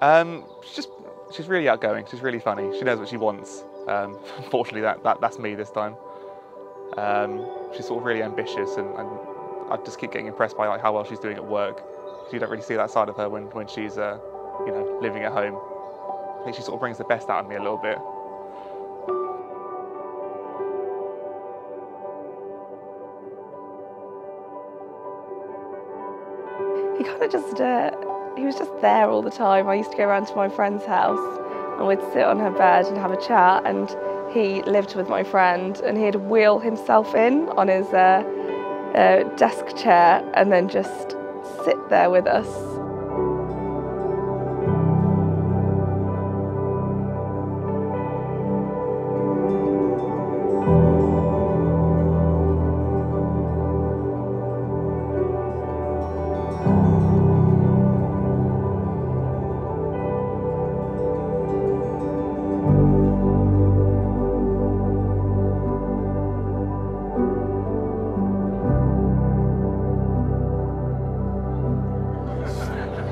Um, she's just she's really outgoing. She's really funny. She knows what she wants. Um, unfortunately, that, that that's me this time. Um, she's sort of really ambitious, and, and, I just keep getting impressed by like how well she's doing at work. You don't really see that side of her when when she's uh, you know living at home. I think she sort of brings the best out of me a little bit. He kind of just, uh, he was just there all the time. I used to go around to my friend's house and we'd sit on her bed and have a chat and he lived with my friend and he'd wheel himself in on his uh, uh, desk chair and then just sit there with us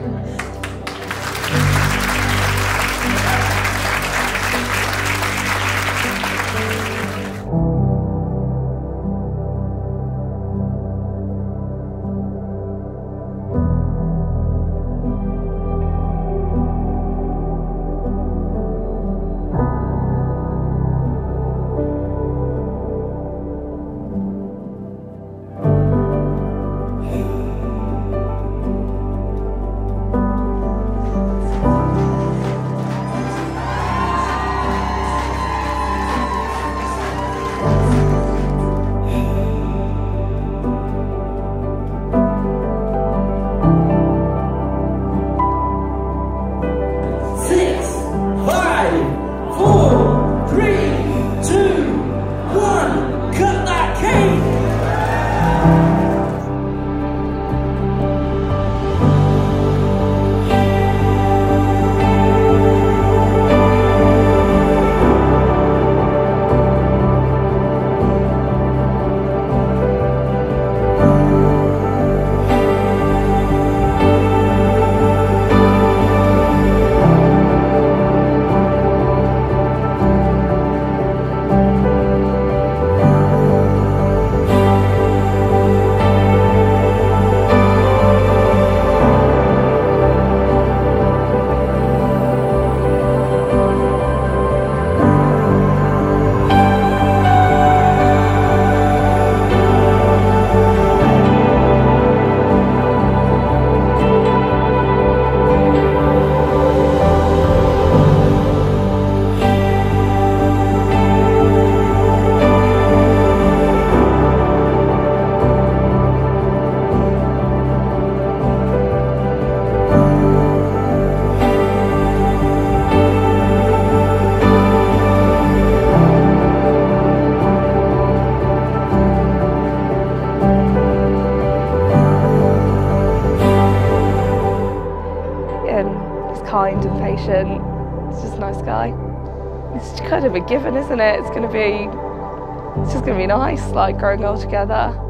Yeah. Kind and patient. He's just a nice guy. It's kind of a given, isn't it? It's going to be, it's just going to be nice, like growing old together.